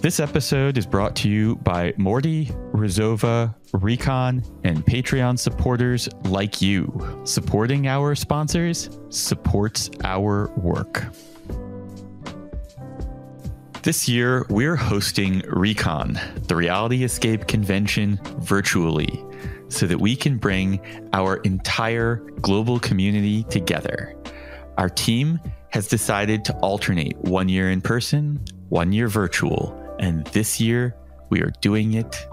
This episode is brought to you by Morty, Rizova, Recon, and Patreon supporters like you. Supporting our sponsors supports our work. This year, we're hosting Recon, the Reality Escape convention, virtually, so that we can bring our entire global community together. Our team has decided to alternate one year in person, one year virtual and this year, we are doing it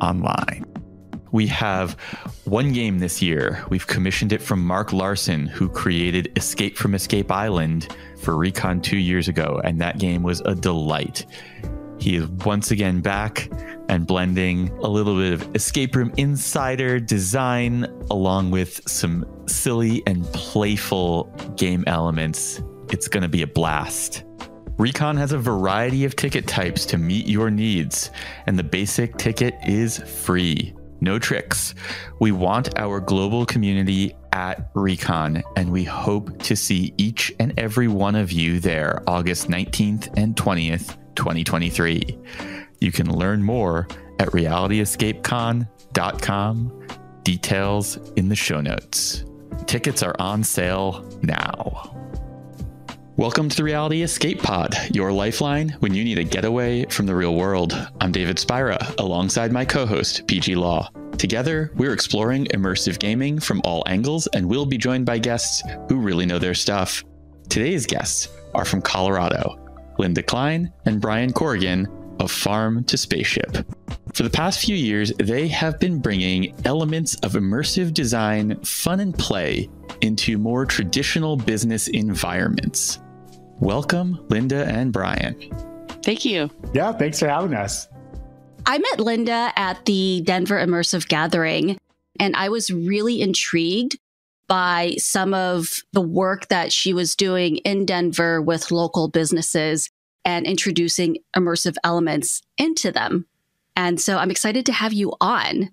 online. We have one game this year. We've commissioned it from Mark Larson, who created Escape from Escape Island for Recon two years ago, and that game was a delight. He is once again back and blending a little bit of escape room insider design along with some silly and playful game elements. It's going to be a blast. Recon has a variety of ticket types to meet your needs, and the basic ticket is free. No tricks. We want our global community at Recon, and we hope to see each and every one of you there August 19th and 20th, 2023. You can learn more at realityescapecon.com. Details in the show notes. Tickets are on sale now. Welcome to the Reality Escape Pod, your lifeline when you need a getaway from the real world. I'm David Spira, alongside my co host, PG Law. Together, we're exploring immersive gaming from all angles, and we'll be joined by guests who really know their stuff. Today's guests are from Colorado Linda Klein and Brian Corrigan of Farm to Spaceship. For the past few years, they have been bringing elements of immersive design, fun, and play into more traditional business environments. Welcome, Linda and Brian. Thank you. Yeah, thanks for having us. I met Linda at the Denver Immersive Gathering, and I was really intrigued by some of the work that she was doing in Denver with local businesses and introducing immersive elements into them. And so I'm excited to have you on.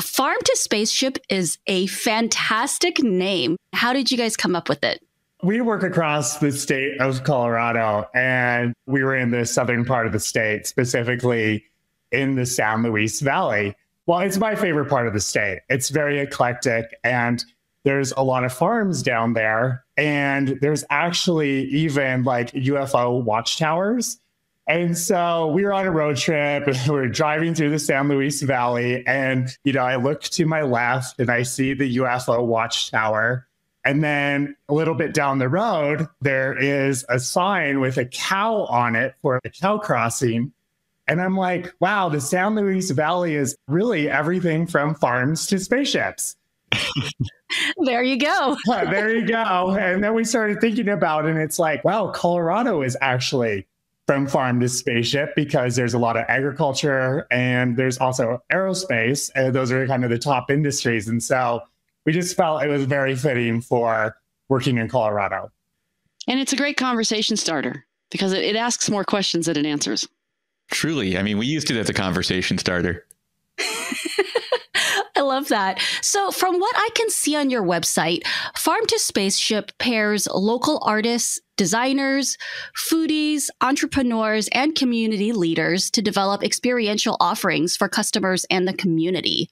Farm to Spaceship is a fantastic name. How did you guys come up with it? We work across the state of Colorado, and we were in the southern part of the state, specifically in the San Luis Valley. Well, it's my favorite part of the state. It's very eclectic, and there's a lot of farms down there. And there's actually even like UFO watchtowers. And so we were on a road trip and we are driving through the San Luis Valley. And, you know, I look to my left and I see the UFO watchtower. And then a little bit down the road, there is a sign with a cow on it for a cow crossing. And I'm like, wow, the San Luis Valley is really everything from farms to spaceships. there you go. there you go. And then we started thinking about it, and it's like, wow, Colorado is actually from farm to spaceship because there's a lot of agriculture and there's also aerospace. And those are kind of the top industries. And so we just felt it was very fitting for working in Colorado. And it's a great conversation starter because it, it asks more questions than it answers. Truly. I mean, we used it as a conversation starter. I love that. So, from what I can see on your website, Farm to Spaceship pairs local artists, designers, foodies, entrepreneurs, and community leaders to develop experiential offerings for customers and the community.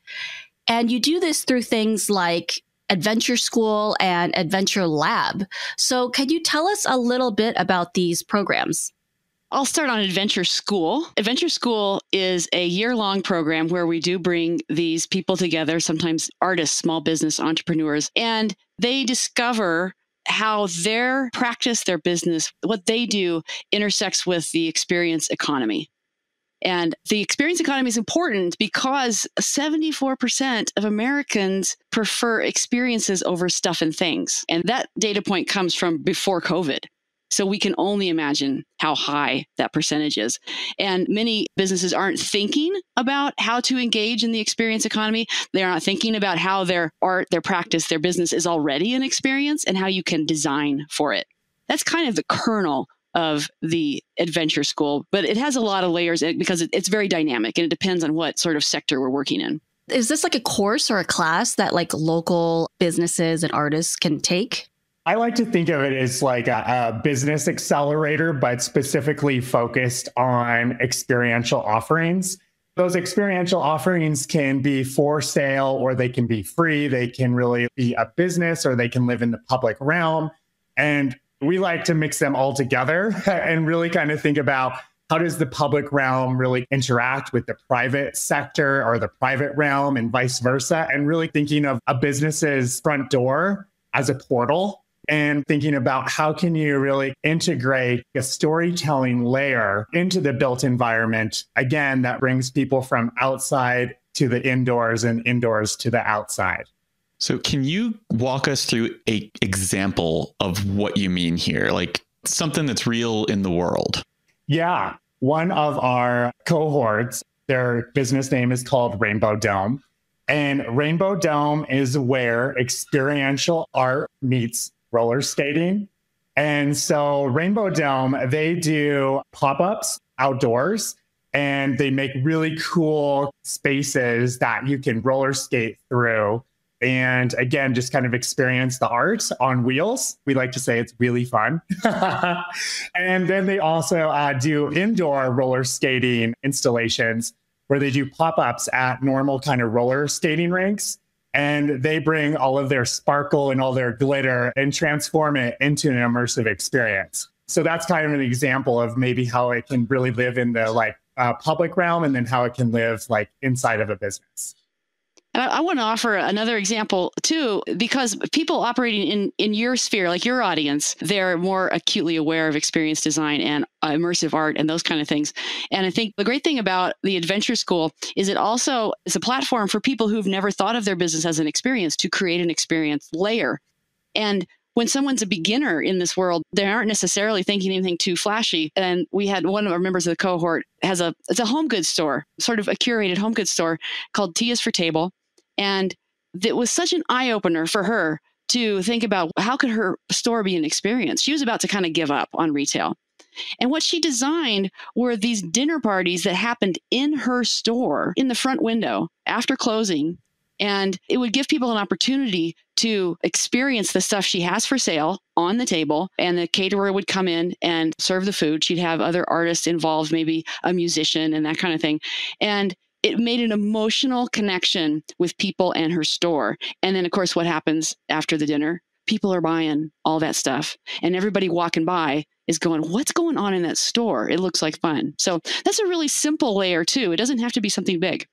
And you do this through things like Adventure School and Adventure Lab. So, can you tell us a little bit about these programs? I'll start on Adventure School. Adventure School is a year long program where we do bring these people together, sometimes artists, small business entrepreneurs, and they discover how their practice, their business, what they do intersects with the experience economy. And the experience economy is important because 74% of Americans prefer experiences over stuff and things. And that data point comes from before COVID. So we can only imagine how high that percentage is. And many businesses aren't thinking about how to engage in the experience economy. They're not thinking about how their art, their practice, their business is already an experience and how you can design for it. That's kind of the kernel of the adventure school, but it has a lot of layers because it's very dynamic and it depends on what sort of sector we're working in. Is this like a course or a class that like local businesses and artists can take? I like to think of it as like a, a, business accelerator, but specifically focused on experiential offerings. Those experiential offerings can be for sale or they can be free. They can really be a business or they can live in the public realm. And we like to mix them all together and really kind of think about how does the public realm really interact with the private sector or the private realm and vice versa and really thinking of a business's front door as a portal and thinking about how can you really integrate a storytelling layer into the built environment again that brings people from outside to the indoors and indoors to the outside so can you walk us through a example of what you mean here like something that's real in the world yeah one of our cohorts their business name is called rainbow dome and rainbow dome is where experiential art meets roller skating. And so Rainbow Dome, they do pop ups outdoors and they make really cool spaces that you can roller skate through. And again, just kind of experience the art on wheels. We like to say it's really fun. and then they also uh, do indoor roller skating installations where they do pop ups at normal kind of roller skating rinks and they bring all of their sparkle and all their glitter and transform it into an immersive experience. So that's kind of an example of maybe how it can really live in the like uh, public realm and then how it can live like inside of a business. And I, I want to offer another example too, because people operating in in your sphere, like your audience, they're more acutely aware of experience design and uh, immersive art and those kind of things. And I think the great thing about the Adventure School is it also is a platform for people who've never thought of their business as an experience to create an experience layer. And when someone's a beginner in this world, they aren't necessarily thinking anything too flashy. And we had one of our members of the cohort has a it's a home goods store, sort of a curated home goods store called T is for Table. And it was such an eye opener for her to think about how could her store be an experience. She was about to kind of give up on retail. And what she designed were these dinner parties that happened in her store in the front window after closing. And it would give people an opportunity to experience the stuff she has for sale on the table. And the caterer would come in and serve the food. She'd have other artists involved, maybe a musician and that kind of thing. And it made an emotional connection with people and her store. And then, of course, what happens after the dinner? People are buying all that stuff, and everybody walking by is going, What's going on in that store? It looks like fun. So that's a really simple layer, too. It doesn't have to be something big.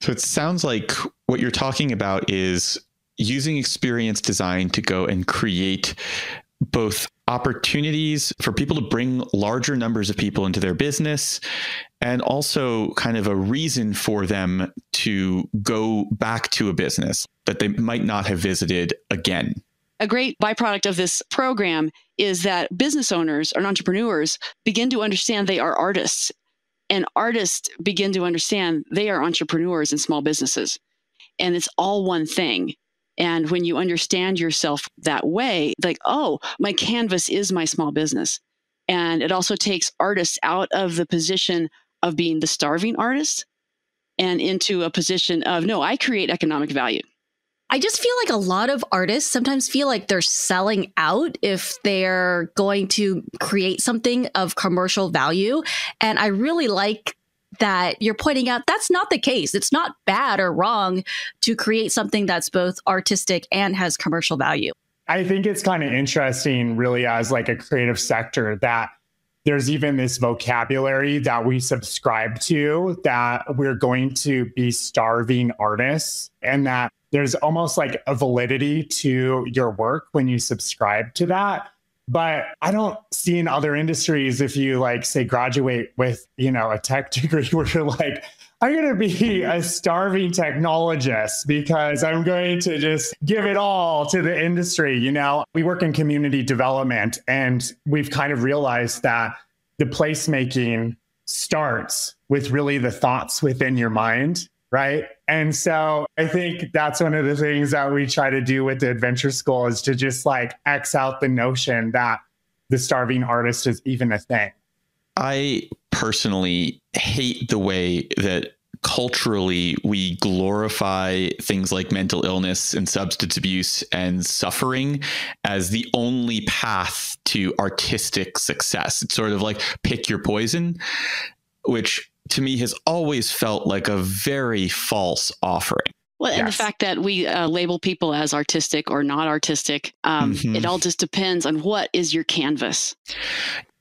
So it sounds like what you're talking about is using experience design to go and create both opportunities for people to bring larger numbers of people into their business and also kind of a reason for them to go back to a business that they might not have visited again. A great byproduct of this program is that business owners and entrepreneurs begin to understand they are artists, and artists begin to understand they are entrepreneurs and small businesses. And it's all one thing. And when you understand yourself that way, like, oh, my canvas is my small business. And it also takes artists out of the position of being the starving artist and into a position of, no, I create economic value. I just feel like a lot of artists sometimes feel like they're selling out if they're going to create something of commercial value. And I really like that you're pointing out that's not the case. It's not bad or wrong to create something that's both artistic and has commercial value. I think it's kind of interesting, really, as like a creative sector, that there's even this vocabulary that we subscribe to that we're going to be starving artists and that there's almost like a validity to your work when you subscribe to that but i don't see in other industries if you like say graduate with you know a tech degree where you're like i'm going to be a starving technologist because i'm going to just give it all to the industry you know? We work in community development and we've kind of realized that the placemaking starts with really the thoughts within your mind right? And so I think that's one of the things that we try to do with the adventure school is to just like X out the notion that the starving artist is even a thing. I personally hate the way that culturally we glorify things like mental illness and substance abuse and suffering as the only path to artistic success. It's sort of like pick your poison, which to me has always felt like a very false offering. Well, and yes. the fact that we uh, label people as artistic or not artistic, um, mm-hmm. it all just depends on what is your canvas.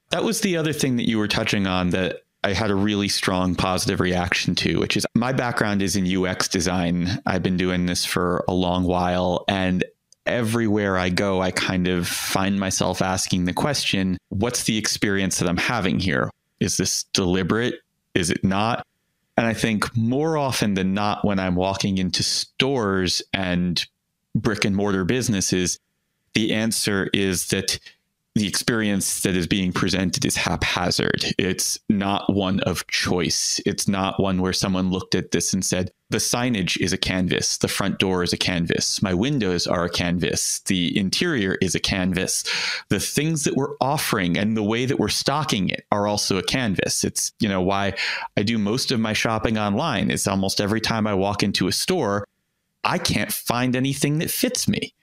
That was the other thing that you were touching on that I had a really strong positive reaction to, which is my background is in UX design. I've been doing this for a long while. And everywhere I go, I kind of find myself asking the question what's the experience that I'm having here? Is this deliberate? Is it not? And I think more often than not, when I'm walking into stores and brick and mortar businesses, the answer is that the experience that is being presented is haphazard. It's not one of choice. It's not one where someone looked at this and said, the signage is a canvas, the front door is a canvas, my windows are a canvas, the interior is a canvas. The things that we're offering and the way that we're stocking it are also a canvas. It's, you know, why I do most of my shopping online. It's almost every time I walk into a store, I can't find anything that fits me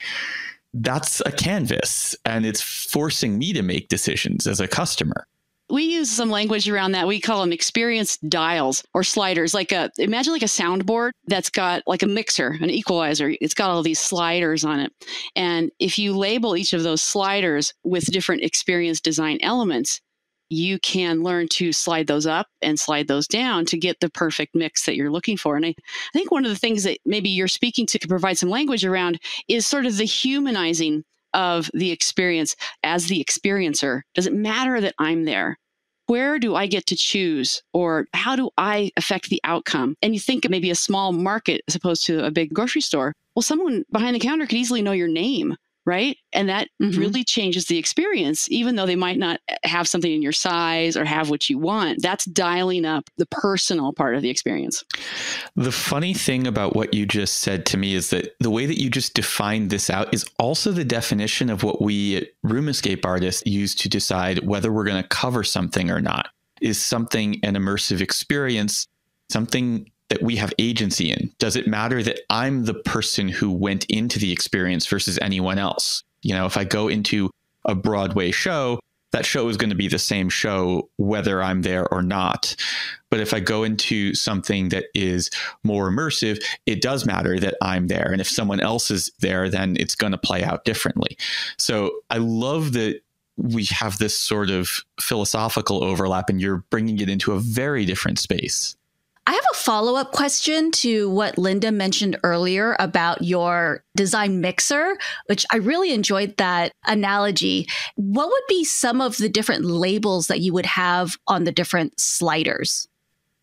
that's a canvas and it's forcing me to make decisions as a customer we use some language around that. We call them experience dials or sliders. Like a imagine like a soundboard that's got like a mixer, an equalizer. It's got all these sliders on it. And if you label each of those sliders with different experience design elements, you can learn to slide those up and slide those down to get the perfect mix that you're looking for. And I, I think one of the things that maybe you're speaking to could provide some language around is sort of the humanizing of the experience as the experiencer. Does it matter that I'm there? Where do I get to choose or how do I affect the outcome? And you think maybe a small market as opposed to a big grocery store. Well, someone behind the counter could easily know your name right? And that mm-hmm. really changes the experience, even though they might not have something in your size or have what you want. That's dialing up the personal part of the experience. The funny thing about what you just said to me is that the way that you just defined this out is also the definition of what we room escape artists use to decide whether we're going to cover something or not. Is something an immersive experience, something that we have agency in? Does it matter that I'm the person who went into the experience versus anyone else? You know, if I go into a Broadway show, that show is going to be the same show whether I'm there or not. But if I go into something that is more immersive, it does matter that I'm there. And if someone else is there, then it's going to play out differently. So I love that we have this sort of philosophical overlap and you're bringing it into a very different space. I have a follow up question to what Linda mentioned earlier about your design mixer, which I really enjoyed that analogy. What would be some of the different labels that you would have on the different sliders?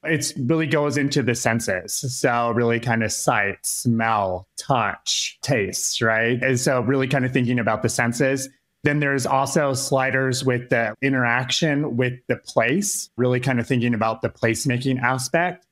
It really goes into the senses. So, really kind of sight, smell, touch, taste, right? And so, really kind of thinking about the senses. Then there's also sliders with the interaction with the place, really kind of thinking about the placemaking aspect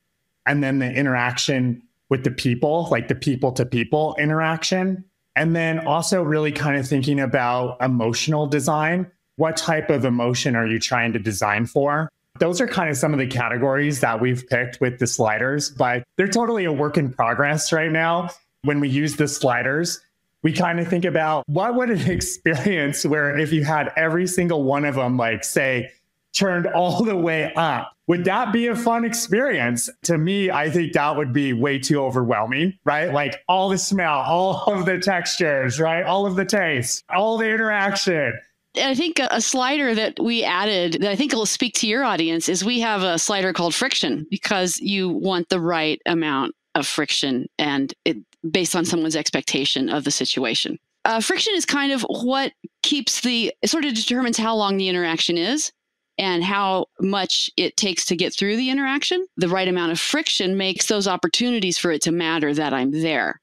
and then the interaction with the people, like the people to people interaction. And then also really kind of thinking about emotional design. What type of emotion are you trying to design for? Those are kind of some of the categories that we've picked with the sliders, but they're totally a work in progress right now. When we use the sliders, we kind of think about what would an experience where if you had every single one of them, like say, turned all the way up. Would that be a fun experience? To me, I think that would be way too overwhelming, right? Like all the smell, all of the textures, right? All of the taste, all the interaction. I think a slider that we added that I think will speak to your audience is we have a slider called friction because you want the right amount of friction and it based on someone's expectation of the situation. Uh, friction is kind of what keeps the sort of determines how long the interaction is and how much it takes to get through the interaction. The right amount of friction makes those opportunities for it to matter that I'm there.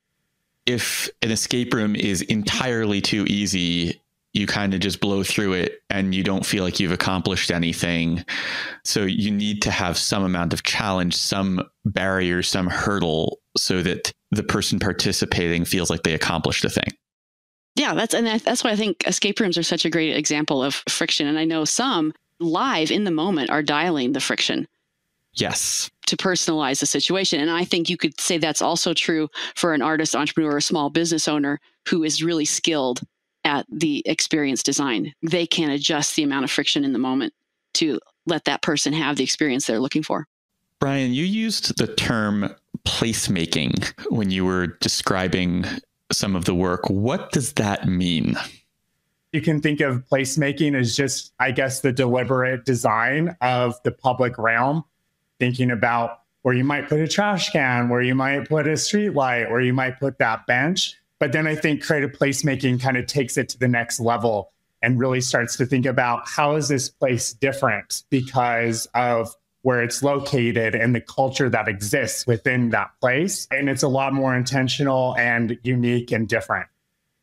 If an escape room is entirely too easy, you kind of just blow through it and you don't feel like you've accomplished anything. So you need to have some amount of challenge, some barrier, some hurdle so that the person participating feels like they accomplished a thing. Yeah, that's and that's why I think escape rooms are such a great example of friction. And I know some live in the moment are dialing the friction. Yes. To personalize the situation. And I think you could say that's also true for an artist, entrepreneur, or small business owner who is really skilled at the experience design. They can adjust the amount of friction in the moment to let that person have the experience they're looking for. Brian, you used the term placemaking when you were describing some of the work. What does that mean? You can think of placemaking as just, I guess, the deliberate design of the public realm, thinking about where you might put a trash can, where you might put a street light, where you might put that bench. But then I think creative placemaking kind of takes it to the next level and really starts to think about how is this place different because of where it's located and the culture that exists within that place. And it's a lot more intentional and unique and different.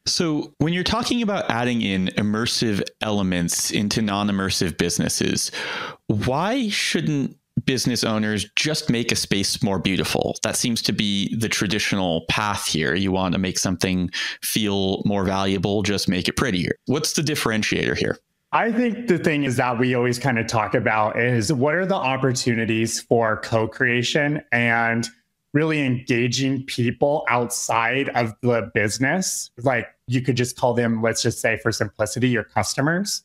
So, when you're talking about adding in immersive elements into non immersive businesses, why shouldn't business owners just make a space more beautiful? That seems to be the traditional path here. You want to make something feel more valuable, just make it prettier. What's the differentiator here? I think the thing is that we always kind of talk about is what are the opportunities for co creation and really engaging people outside of the business. Like you could just call them, let's just say for simplicity, your customers.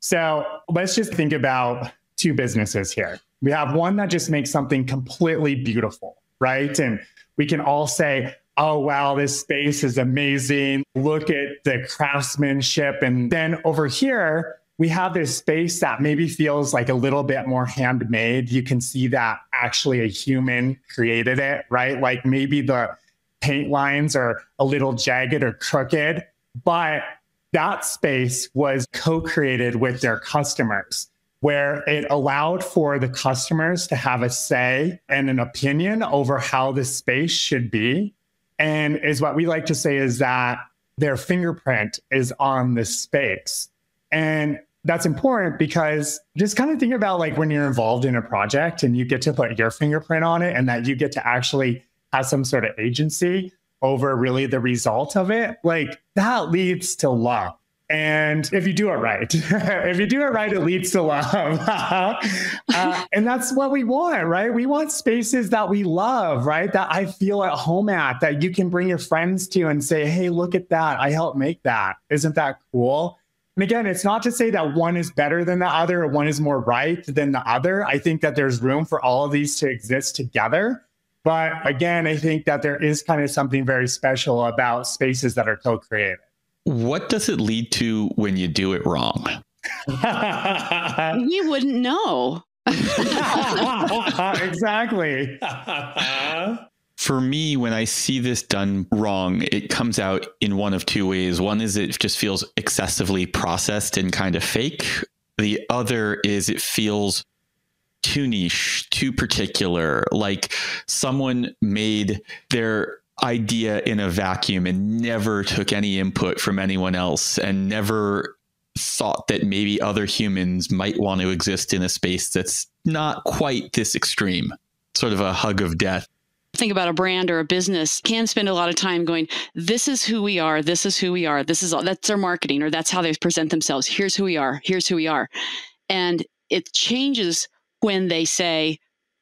So let's just think about two businesses here. We have one that just makes something completely beautiful, right? And we can all say, oh, wow, this space is amazing. Look at the craftsmanship. And then over here, we have this space that maybe feels like a little bit more handmade. You can see that actually a human created it, right? Like maybe the paint lines are a little jagged or crooked, but that space was co created with their customers where it allowed for the customers to have a say and an opinion over how the space should be. And is what we like to say is that their fingerprint is on the space. And that's important because just kind of think about like when you're involved in a project and you get to put your fingerprint on it and that you get to actually have some sort of agency over really the result of it. Like that leads to love. And if you do it right, if you do it right, it leads to love. uh, and that's what we want, right? We want spaces that we love, right? That I feel at home at, that you can bring your friends to and say, hey, look at that. I helped make that. Isn't that cool? And again, it's not to say that one is better than the other or one is more right than the other. I think that there's room for all of these to exist together. But again, I think that there is kind of something very special about spaces that are co created. What does it lead to when you do it wrong? you wouldn't know. exactly. For me, when I see this done wrong, it comes out in one of two ways. One is it just feels excessively processed and kind of fake. The other is it feels too niche, too particular, like someone made their idea in a vacuum and never took any input from anyone else and never thought that maybe other humans might want to exist in a space that's not quite this extreme, sort of a hug of death. Think about a brand or a business can spend a lot of time going, this is who we are. This is who we are. This is all that's their marketing or that's how they present themselves. Here's who we are. Here's who we are. And it changes when they say,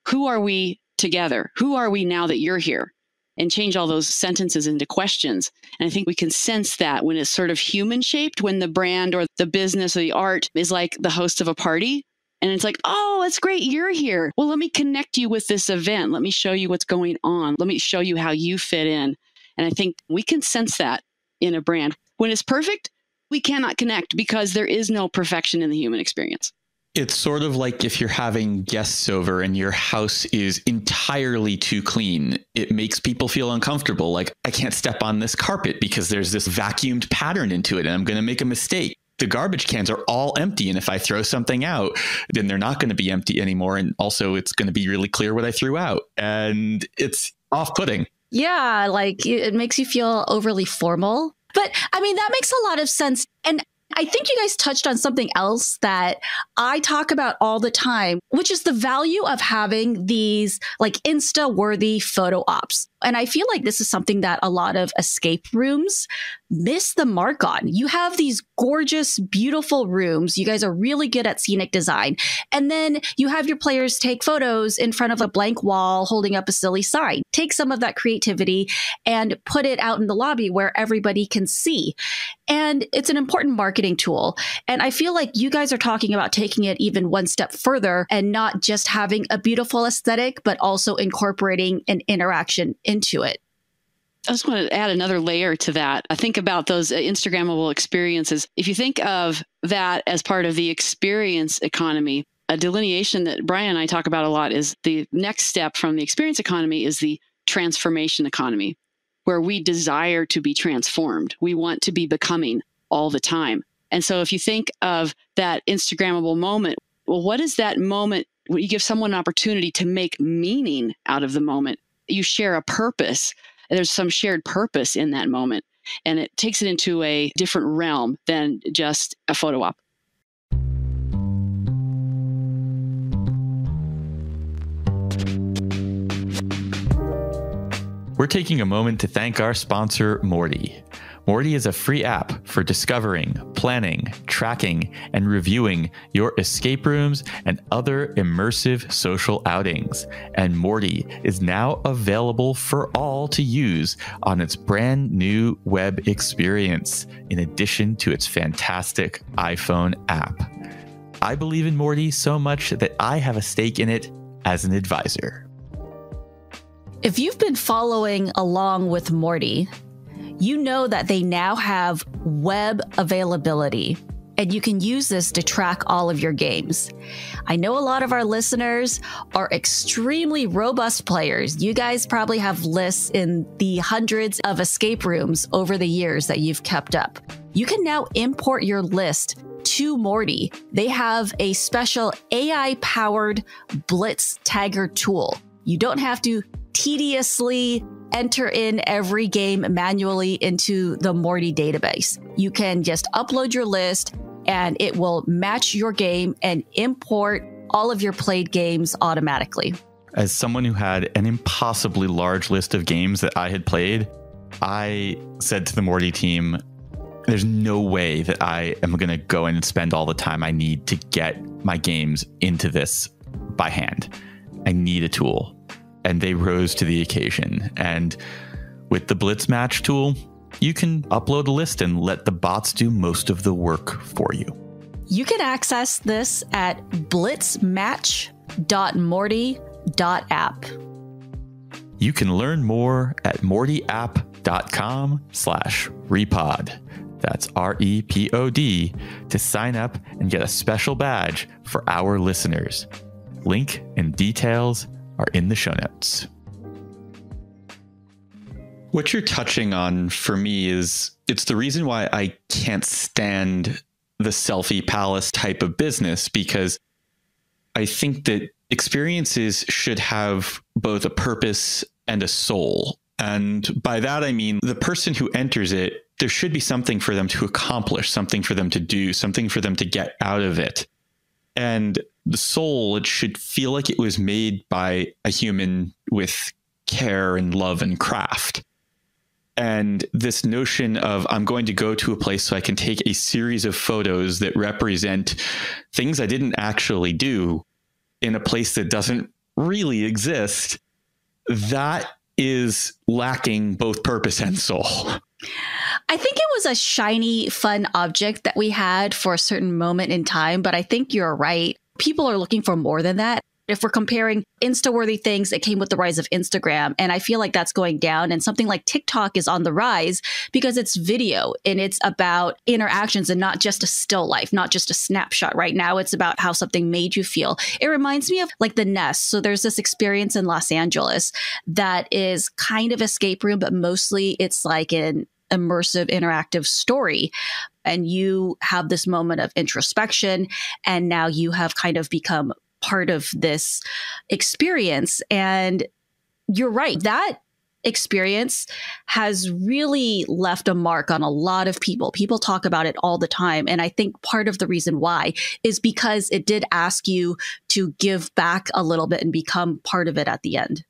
who are we together? Who are we now that you're here? and change all those sentences into questions. And I think we can sense that when it's sort of human shaped, when the brand or the business or the art is like the host of a party. And it's like, oh, that's great. You're here. Well, let me connect you with this event. Let me show you what's going on. Let me show you how you fit in. And I think we can sense that in a brand. When it's perfect, we cannot connect because there is no perfection in the human experience. It's sort of like if you're having guests over and your house is entirely too clean, it makes people feel uncomfortable. Like, I can't step on this carpet because there's this vacuumed pattern into it and I'm going to make a mistake. The garbage cans are all empty. And if I throw something out, then they're not going to be empty anymore. And also, it's going to be really clear what I threw out. And it's off putting. Yeah, like it makes you feel overly formal. But I mean, that makes a lot of sense. And I think you guys touched on something else that I talk about all the time, which is the value of having these like Insta worthy photo ops. And I feel like this is something that a lot of escape rooms miss the mark on. You have these gorgeous, beautiful rooms. You guys are really good at scenic design. And then you have your players take photos in front of a blank wall holding up a silly sign. Take some of that creativity and put it out in the lobby where everybody can see. And it's an important marketing tool. And I feel like you guys are talking about taking it even one step further and not just having a beautiful aesthetic, but also incorporating an interaction into it. I just want to add another layer to that. I think about those uh, Instagrammable experiences. If you think of that as part of the experience economy, a delineation that Brian and I talk about a lot is the next step from the experience economy is the transformation economy, where we desire to be transformed. We want to be becoming all the time. And so if you think of that Instagrammable moment, well, what is that moment? When you give someone an opportunity to make meaning out of the moment. You share a purpose there's some shared purpose in that moment. And it takes it into a different realm than just a photo op. We're taking a moment to thank our sponsor, Morty. Morty is a free app for discovering, planning, tracking, and reviewing your escape rooms and other immersive social outings. And Morty is now available for all to use on its brand new web experience, in addition to its fantastic iPhone app. I believe in Morty so much that I have a stake in it as an advisor. If you've been following along with Morty, you know that they now have web availability and you can use this to track all of your games. I know a lot of our listeners are extremely robust players. You guys probably have lists in the hundreds of escape rooms over the years that you've kept up. You can now import your list to Morty. They have a special AI powered Blitz tagger tool. You don't have to tediously enter in every game manually into the Morty database. You can just upload your list and it will match your game and import all of your played games automatically. As someone who had an impossibly large list of games that I had played, I said to the Morty team, there's no way that I am going to go and spend all the time I need to get my games into this by hand. I need a tool and they rose to the occasion. And with the Blitz Match tool, you can upload a list and let the bots do most of the work for you. You can access this at blitzmatch.morty.app. You can learn more at mortyapp.com slash repod. That's R E P O D to sign up and get a special badge for our listeners. Link and details are in the show notes. What you're touching on for me is it's the reason why I can't stand the selfie palace type of business because I think that experiences should have both a purpose and a soul. And by that, I mean the person who enters it, there should be something for them to accomplish, something for them to do, something for them to get out of it. And the soul, it should feel like it was made by a human with care and love and craft. And this notion of I'm going to go to a place so I can take a series of photos that represent things I didn't actually do in a place that doesn't really exist, that is lacking both purpose and soul. I think it was a shiny, fun object that we had for a certain moment in time, but I think you're right people are looking for more than that. If we're comparing Insta worthy things that came with the rise of Instagram, and I feel like that's going down, and something like TikTok is on the rise because it's video and it's about interactions and not just a still life, not just a snapshot. Right now, it's about how something made you feel. It reminds me of like the Nest. So there's this experience in Los Angeles that is kind of escape room, but mostly it's like an immersive interactive story and you have this moment of introspection and now you have kind of become part of this experience and you're right that experience has really left a mark on a lot of people. People talk about it all the time. And I think part of the reason why is because it did ask you to give back a little bit and become part of it at the end.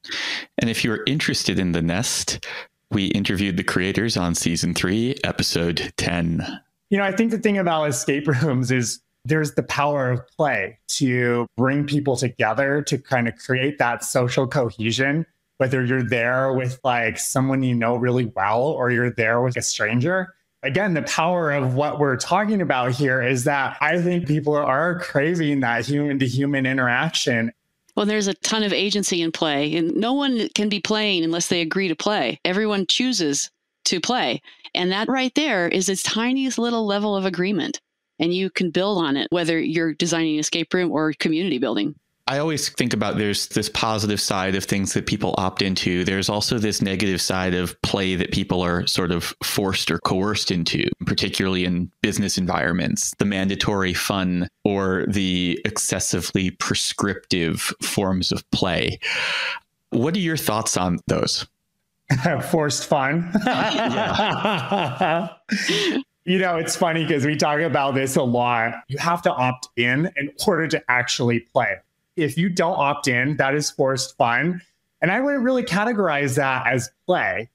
And if you're interested in the nest, We interviewed the creators on season three, episode 10. You know, I think the thing about escape rooms is there's the power of play to bring people together to kind of create that social cohesion. Whether you're there with like someone you know really well or you're there with a stranger. Again, the power of what we're talking about here is that I think people are craving that human to human interaction. Well, there's a ton of agency in play, and no one can be playing unless they agree to play. Everyone chooses to play. And that right there is its tiniest little level of agreement. And you can build on it, whether you're designing an escape room or community building. I always think about there's this positive side of things that people opt into. There's also this negative side of play that people are sort of forced or coerced into, particularly in business environments, the mandatory fun or the excessively prescriptive forms of play. What are your thoughts on those? Forced fun. you know, it's funny because we talk about this a lot. You have to opt in in order to actually play if you don't opt in, that is forced fun. And I wouldn't really categorize that as play.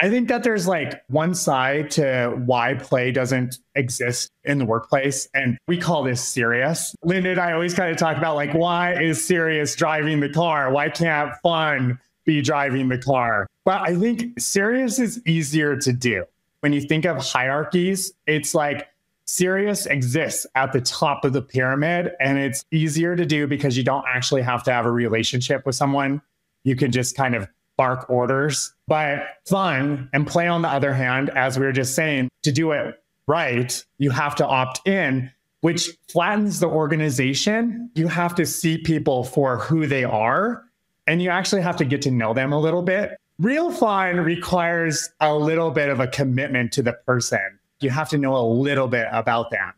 I think that there's like one side to why play doesn't exist in the workplace. And we call this serious. Linda and I always kind of talk about like, why is serious driving the car? Why can't fun be driving the car? But I think serious is easier to do. When you think of hierarchies, it's like Serious exists at the top of the pyramid, and it's easier to do because you don't actually have to have a relationship with someone. You can just kind of bark orders. But fun and play, on the other hand, as we were just saying, to do it right, you have to opt in, which flattens the organization. You have to see people for who they are, and you actually have to get to know them a little bit. Real fun requires a little bit of a commitment to the person you have to know a little bit about that.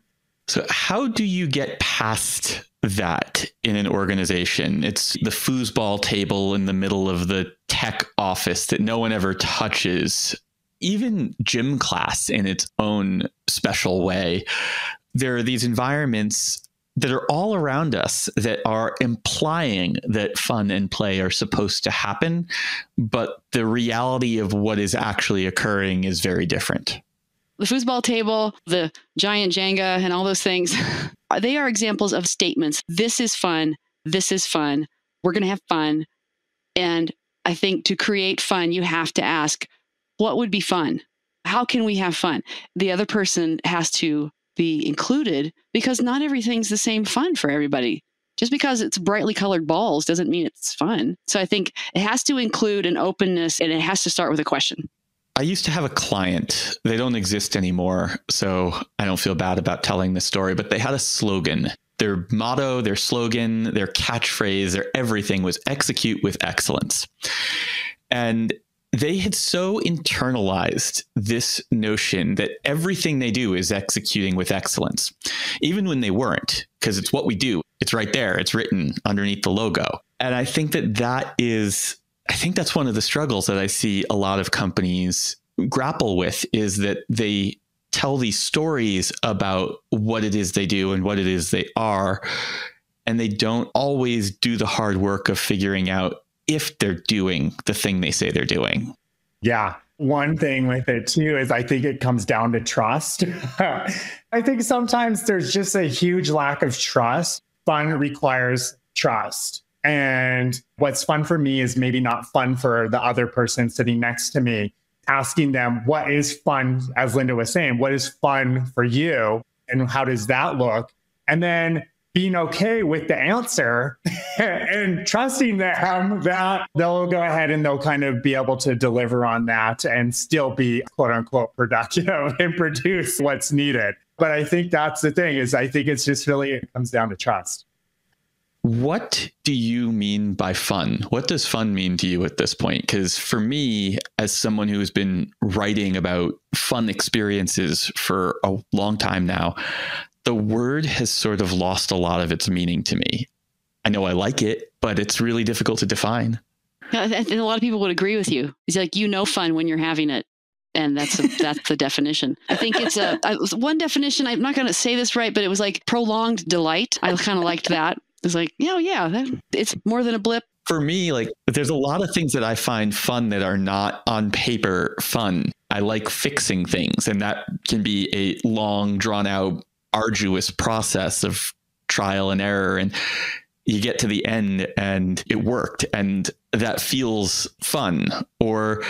So, how do you get past that in an organization? It's the foosball table in the middle of the tech office that no one ever touches. Even gym class in its own special way. There are these environments that are all around us that are implying that fun and play are supposed to happen, but the reality of what is actually occurring is very different the foosball table, the giant Jenga, and all those things, they are examples of statements. This is fun. This is fun. We're going to have fun. And I think to create fun, you have to ask, what would be fun? How can we have fun? The other person has to be included because not everything's the same fun for everybody. Just because it's brightly colored balls doesn't mean it's fun. So I think it has to include an openness and it has to start with a question. I used to have a client. They don't exist anymore, so I don't feel bad about telling this story, but they had a slogan. Their motto, their slogan, their catchphrase, their everything was execute with excellence. And they had so internalized this notion that everything they do is executing with excellence, even when they weren't, because it's what we do. It's right there, it's written underneath the logo. And I think that that is I think that's one of the struggles that I see a lot of companies grapple with is that they tell these stories about what it is they do and what it is they are. And they don't always do the hard work of figuring out if they're doing the thing they say they're doing. Yeah. One thing with it too is I think it comes down to trust. I think sometimes there's just a huge lack of trust. Fun requires trust. And what's fun for me is maybe not fun for the other person sitting next to me. Asking them, what is fun, as Linda was saying, what is fun for you? And how does that look? And then being okay with the answer and trusting them that they'll go ahead and they'll kind of be able to deliver on that and still be quote unquote productive and produce what's needed. But I think that's the thing is I think it's just really it comes down to trust. What do you mean by fun? What does fun mean to you at this point? Because for me, as someone who has been writing about fun experiences for a long time now, the word has sort of lost a lot of its meaning to me. I know I like it, but it's really difficult to define. And a lot of people would agree with you. It's like you know fun when you're having it and that's a, that's the definition. I think it's a one definition. I'm not going to say this right, but it was like prolonged delight. I kind of liked that. It's like, yeah, yeah, that, it's more than a blip. for me, like there's a lot of things that I find fun that are not on paper fun. I like fixing things, and that can be a long, drawn out, arduous process of trial and error. And you get to the end and it worked, and that feels fun. Or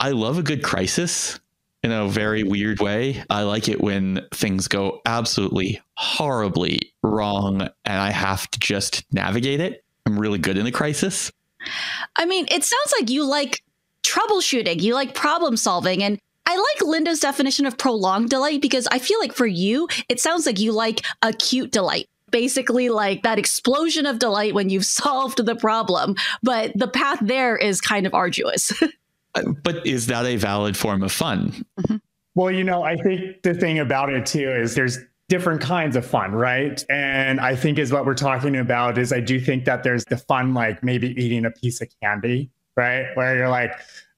I love a good crisis in a very weird way. I like it when things go absolutely horribly wrong and I have to just navigate it. I'm really good in the crisis. I mean, it sounds like you like troubleshooting, you like problem solving. And I like Linda's definition of prolonged delight because I feel like for you, it sounds like you like acute delight. Basically, like that explosion of delight when you've solved the problem, but the path there is kind of arduous. but is that a valid form of fun? Mm-hmm. Well, you know, I think the thing about it too is there's different kinds of fun, right? And I think is what we're talking about is I do think that there's the fun, like maybe eating a piece of candy, right? Where you're like,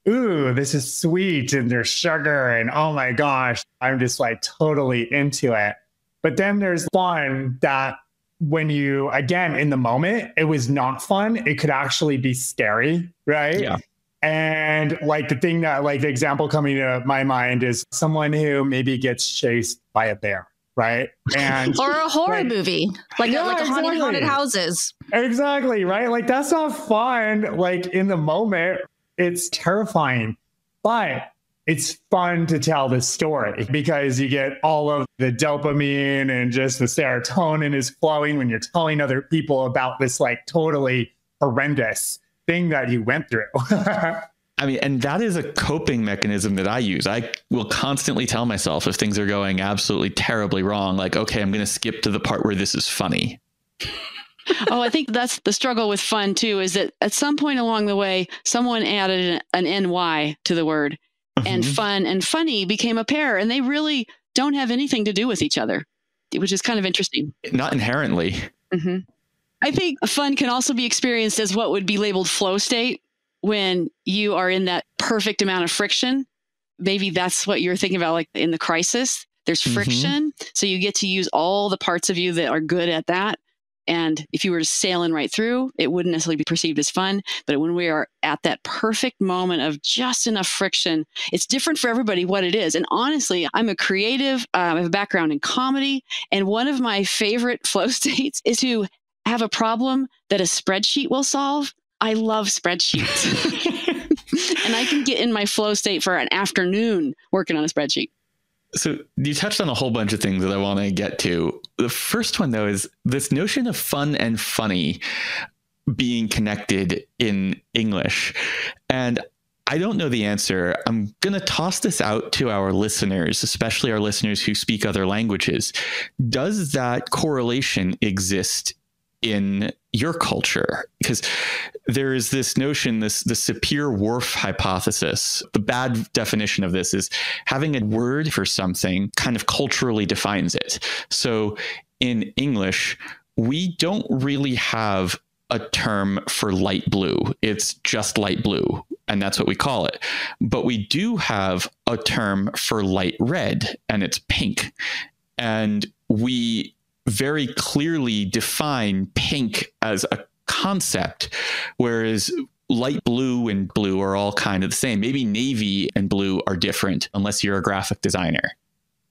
ooh, this is sweet and there's sugar and oh my gosh, I'm just like totally into it. But then there's fun that when you, again, in the moment, it was not fun. It could actually be scary, right? Yeah. And like the thing that, like the example coming to my mind is someone who maybe gets chased by a bear, right? And or a horror like, movie, like yeah, a, like a haunted, exactly. haunted houses. Exactly, right? Like that's not fun. Like in the moment, it's terrifying, but it's fun to tell this story because you get all of the dopamine and just the serotonin is flowing when you're telling other people about this like totally horrendous thing that you went through. I mean, and that is a coping mechanism that I use. I will constantly tell myself if things are going absolutely terribly wrong, like, okay, I'm going to skip to the part where this is funny. Oh, I think that's the struggle with fun too, is that at some point along the way, someone added an, an NY to the word and mm-hmm. fun and funny became a pair and they really don't have anything to do with each other, which is kind of interesting. Not inherently. Mm-hmm. I think fun can also be experienced as what would be labeled flow state, when you are in that perfect amount of friction. Maybe that's what you're thinking about, like in the crisis. There's mm-hmm. friction. Mm-hmm. So you get to use all the parts of you that are good at that. And if you were sailing right through, it wouldn't necessarily be perceived as fun. But when we are at that perfect moment of just enough friction, it's different for everybody what it is. And honestly, I'm a creative, uh, I have a background in comedy. And one of my favorite flow states is to have a problem that a spreadsheet will solve I love spreadsheets. and I can get in my flow state for an afternoon working on a spreadsheet. So you touched on a whole bunch of things that I want to get to. The first one though is this notion of fun and funny being connected in English. And I don't know the answer. I'm going to toss this out to our listeners, especially our listeners who speak other languages. Does that correlation exist in your culture? Because there is this notion this the Sapir-Whorf hypothesis. The bad definition of this is having a word for something kind of culturally defines it. So in english we don't really have a term for light blue. It's just light blue and that's what we call it. But we do have a term for light red and it's pink. And we very clearly define pink as a concept, whereas light blue and blue are all kind of the same. Maybe navy and blue are different unless you're a graphic designer.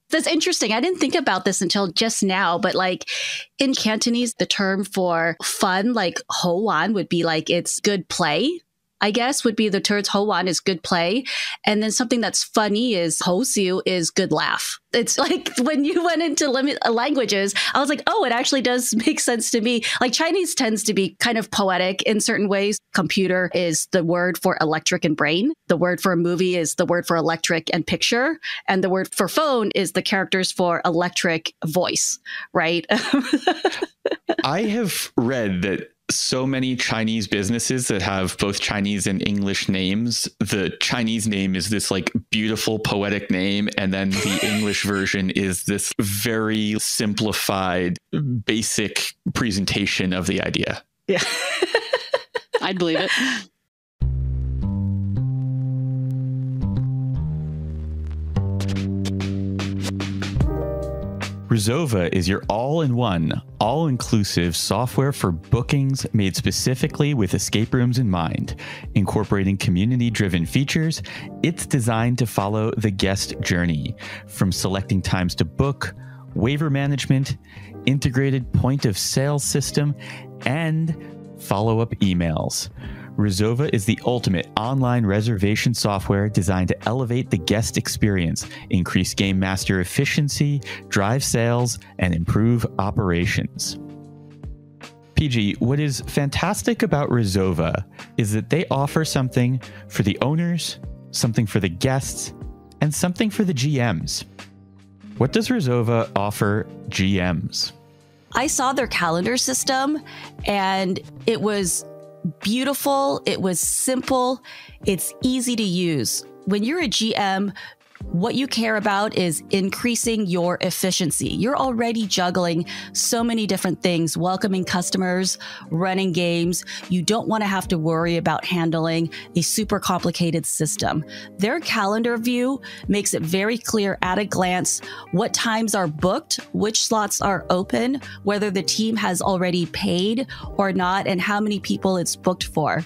That's interesting. I didn't think about this until just now, but like in Cantonese, the term for fun, like ho wan, would be like it's good play. I guess would be the terms Hoan is good play. And then something that's funny is Hosiu is good laugh. It's like when you went into limit uh, languages, I was like, oh, it actually does make sense to me. Like Chinese tends to be kind of poetic in certain ways. Computer is the word for electric and brain. The word for a movie is the word for electric and picture. And the word for phone is the characters for electric voice, right? I have read that so many Chinese businesses that have both Chinese and English names. The Chinese name is this like beautiful poetic name, and then the English version is this very simplified, basic presentation of the idea. Yeah. I'd believe it. Rezova is your all in one, all inclusive software for bookings made specifically with escape rooms in mind. Incorporating community driven features, it's designed to follow the guest journey from selecting times to book, waiver management, integrated point of sale system, and follow up emails. Rezova is the ultimate online reservation software designed to elevate the guest experience, increase game master efficiency, drive sales, and improve operations. PG, what is fantastic about Rezova is that they offer something for the owners, something for the guests, and something for the GMs. What does Rezova offer GMs? I saw their calendar system and it was beautiful, it was simple, it's easy to use. When you're a GM, what you care about is increasing your efficiency. You're already juggling so many different things, welcoming customers, running games. You don't want to have to worry about handling a super complicated system. Their calendar view makes it very clear at a glance what times are booked, which slots are open, whether the team has already paid or not, and how many people it's booked for.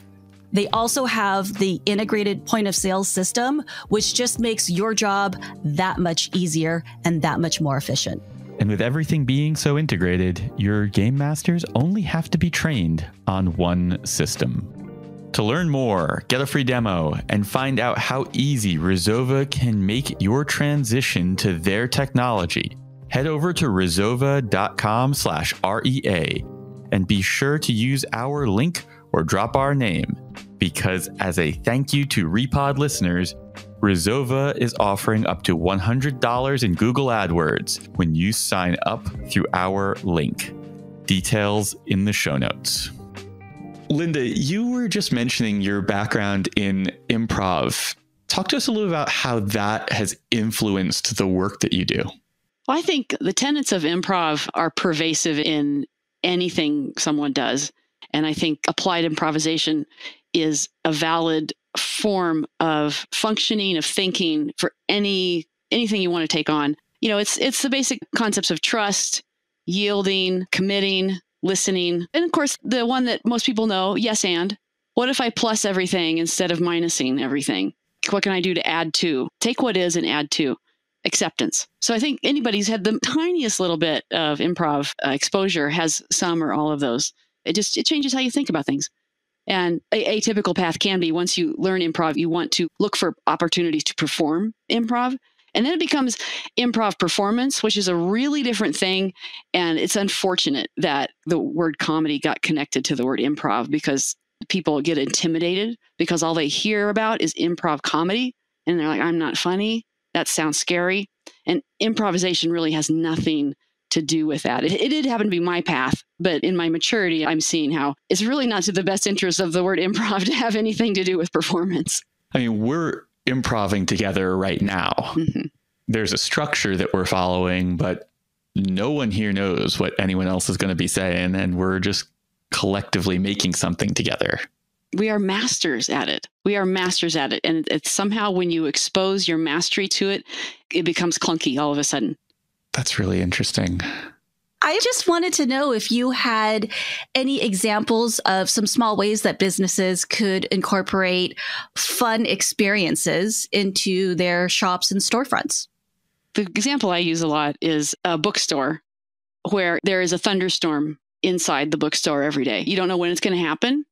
They also have the integrated point of sale system, which just makes your job that much easier and that much more efficient. And with everything being so integrated, your game masters only have to be trained on one system. To learn more, get a free demo, and find out how easy Rezova can make your transition to their technology, head over to rezova.com slash REA and be sure to use our link or drop our name because as a thank you to Repod listeners, Rezova is offering up to $100 in Google AdWords when you sign up through our link. Details in the show notes. Linda, you were just mentioning your background in improv. Talk to us a little about how that has influenced the work that you do. Well, I think the tenets of improv are pervasive in anything someone does. And I think applied improvisation is a valid form of functioning, of thinking for any anything you want to take on. You know, it's it's the basic concepts of trust, yielding, committing, listening. And of course, the one that most people know, yes and. What if I plus everything instead of minusing everything? What can I do to add to? Take what is and add to acceptance. So I think anybody's had the tiniest little bit of improv uh, exposure has some or all of those. It just it changes how you think about things. And a, a typical path can be once you learn improv, you want to look for opportunities to perform improv. And then it becomes improv performance, which is a really different thing. And it's unfortunate that the word comedy got connected to the word improv because people get intimidated because all they hear about is improv comedy. And they're like, I'm not funny. That sounds scary. And improvisation really has nothing to do with that. It, it, did happen to be my path, but in my maturity, I'm seeing how it's really not to the best interest of the word improv to have anything to do with performance. I mean, we're improving together right now. Mm-hmm. There's a structure that we're following, but no one here knows what anyone else is going to be saying. And we're just collectively making something together. We are masters at it. We are masters at it. And it's somehow when you expose your mastery to it, it becomes clunky all of a sudden. That's really interesting. I just wanted to know if you had any examples of some small ways that businesses could incorporate fun experiences into their shops and storefronts. The example I use a lot is a bookstore where there is a thunderstorm inside the bookstore every day. You don't know when it's going to happen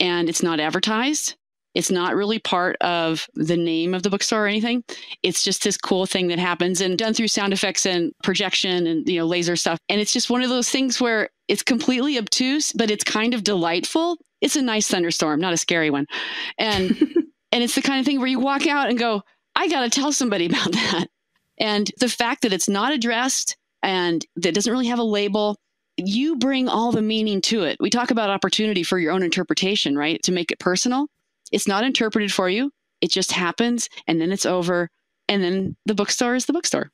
and it's not advertised. It's not really part of the name of the bookstore or anything. It's just this cool thing that happens and done through sound effects and projection and you know laser stuff. And it's just one of those things where it's completely obtuse, but it's kind of delightful. It's a nice thunderstorm, not a scary one. And and it's the kind of thing where you walk out and go, I got to tell somebody about that. And the fact that it's not addressed and that doesn't really have a label, you bring all the meaning to it. We talk about opportunity for your own interpretation, right? To make it personal. It's not interpreted for you. It just happens and then it's over. And then the bookstore is the bookstore.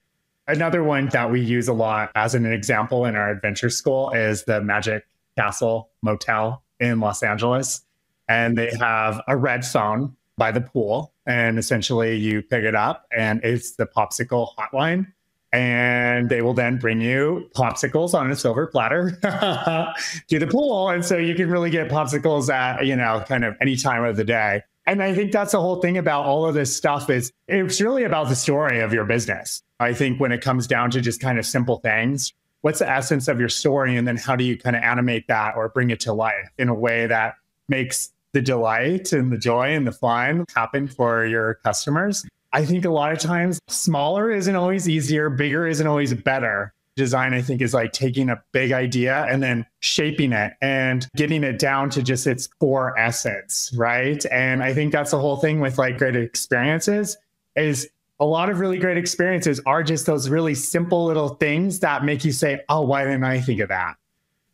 Another one that we use a lot as an example in our adventure school is the Magic Castle Motel in Los Angeles. And they have a red phone by the pool. And essentially, you pick it up and it's the popsicle hotline. And they will then bring you popsicles on a silver platter to the pool. And so you can really get popsicles at, you know, kind of any time of the day. And I think that's the whole thing about all of this stuff is it's really about the story of your business. I think when it comes down to just kind of simple things, what's the essence of your story? And then how do you kind of animate that or bring it to life in a way that makes the delight and the joy and the fun happen for your customers? I think a lot of times smaller isn't always easier, bigger isn't always better. Design, I think, is like taking a big idea and then shaping it and getting it down to just its core essence, right? And I think that's the whole thing with like great experiences is a lot of really great experiences are just those really simple little things that make you say, oh, why didn't I think of that?